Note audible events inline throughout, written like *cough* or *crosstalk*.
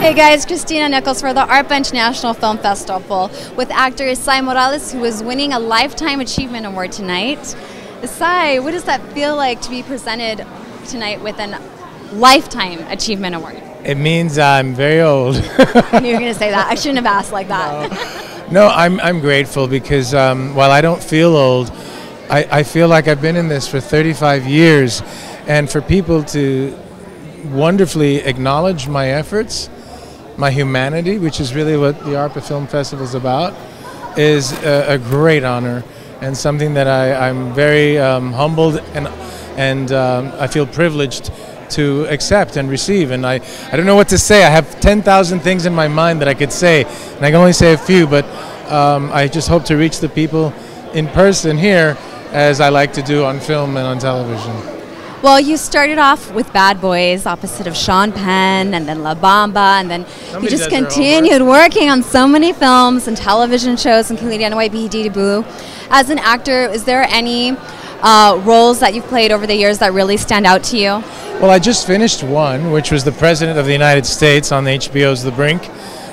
Hey guys, Christina Nichols for the Arpa International Film Festival with actor Esai Morales, who is winning a Lifetime Achievement Award tonight. Esai, what does that feel like to be presented tonight with a Lifetime Achievement Award? It means I'm very old. *laughs* I knew you were going to say that. I shouldn't have asked like that. no, I'm, I'm grateful because um, while I don't feel old, I, I feel like I've been in this for 35 years. And for people to wonderfully acknowledge my efforts, my humanity, which is really what the ARPA Film Festival is about, is a, a, great honor and something that I, am very um, humbled and, and um, I feel privileged to accept and receive. And I, I don't know what to say. I have 10,000 things in my mind that I could say, and I can only say a few, but um, I just hope to reach the people in person here as I like to do on film and on television. Well, you started off with Bad Boys opposite of Sean Penn and then La Bamba, and then Somebody you just continued working on so many films and television shows, including NYPD Blue. As an actor, is there any uh, roles that you've played over the years that really stand out to you? Well, I just finished one, which was the President of the United States on HBO's The Brink.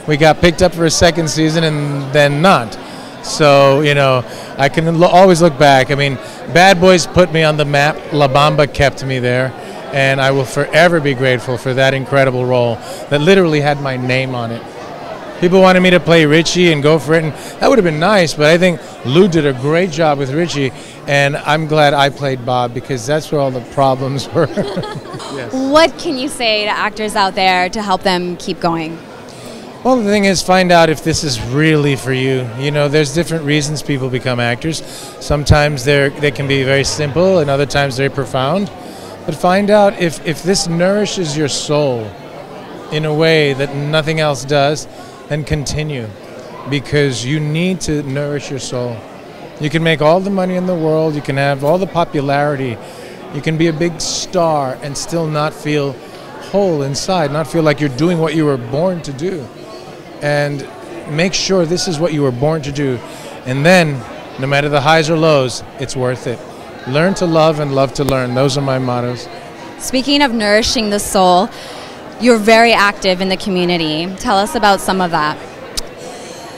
We got picked up for a second season and then not. So, you know, I can lo- always look back. I mean, Bad Boys put me on the map, La Bamba kept me there, and I will forever be grateful for that incredible role that literally had my name on it. People wanted me to play Richie and go for it, and that would have been nice, but I think Lou did a great job with Richie, and I'm glad I played Bob because that's where all the problems *laughs* were. yes. What can you say to actors out there to help them keep going? Well, the thing is, find out if this is really for you. You know, there's different reasons people become actors. Sometimes they're, they can be very simple, and other times very profound. But find out if, if this nourishes your soul in a way that nothing else does, then continue. Because you need to nourish your soul. You can make all the money in the world, you can have all the popularity, you can be a big star and still not feel whole inside, not feel like you're doing what you were born to do and make sure this is what you were born to do. And then, no matter the highs or lows, it's worth it. Learn to love and love to learn. Those are my mottos. Speaking of nourishing the soul, you're very active in the community. Tell us about some of that.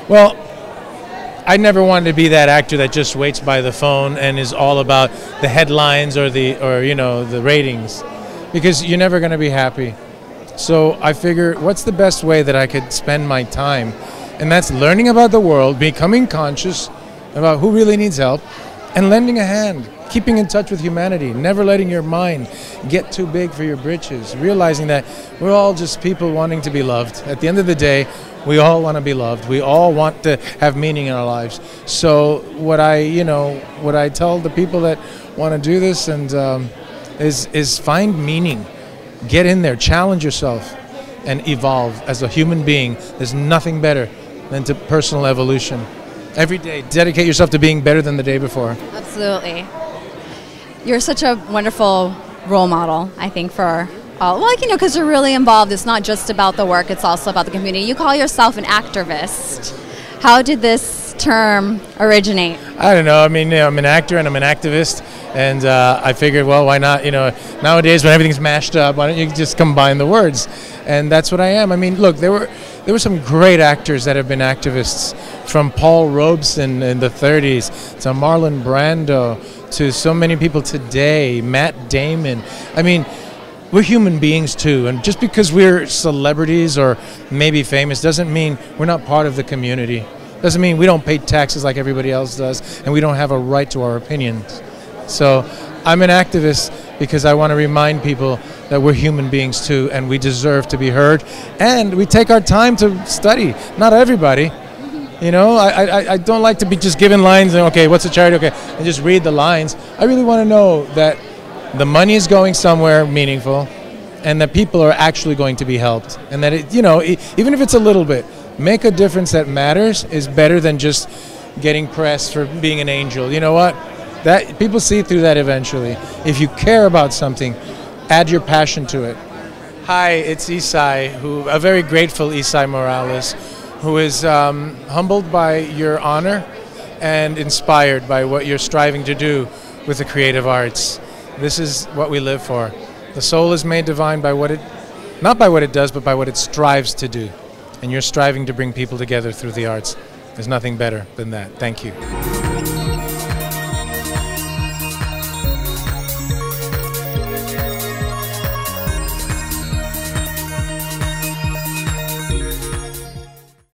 Well, I never wanted to be that actor that just waits by the phone and is all about the headlines or the or you know the ratings because you're never going to be happy. So I figure, what's the best way that I could spend my time? And that's learning about the world, becoming conscious about who really needs help, and lending a hand, keeping in touch with humanity, never letting your mind get too big for your britches, realizing that we're all just people wanting to be loved. At the end of the day, we all want to be loved. We all want to have meaning in our lives. So what I, you know, what I tell the people that want to do this and um, is is find meaning Get in there, challenge yourself, and evolve as a human being. There's nothing better than to personal evolution. Every day, dedicate yourself to being better than the day before. Absolutely. You're such a wonderful role model, I think, for all. Well, like, you know, because you're really involved. It's not just about the work, it's also about the community. You call yourself an activist. How did this term originate? I don't know. I mean, you know, I'm an actor and I'm an activist and uh, I figured, well, why not? You know, nowadays when everything's mashed up, why don't you just combine the words? And that's what I am. I mean, look, there were there were some great actors that have been activists, from Paul Robeson in the 30s to Marlon Brando to so many people today, Matt Damon. I mean, we're human beings too, and just because we're celebrities or maybe famous doesn't mean we're not part of the community. Doesn't mean we don't pay taxes like everybody else does, and we don't have a right to our opinions. So I'm an activist because I want to remind people that we're human beings too and we deserve to be heard and we take our time to study. Not everybody. You know, I, I, I don't like to be just given lines and okay, what's a charity? Okay, and just read the lines. I really want to know that the money is going somewhere meaningful and that people are actually going to be helped and that it, you know, even if it's a little bit, make a difference that matters is better than just getting pressed for being an angel. You know what? That people see through that eventually. If you care about something, add your passion to it. Hi, it's Esai, who a very grateful Esai Morales, who is um, humbled by your honor and inspired by what you're striving to do with the creative arts. This is what we live for. The soul is made divine by what it not by what it does, but by what it strives to do. And you're striving to bring people together through the arts. There's nothing better than that. Thank you.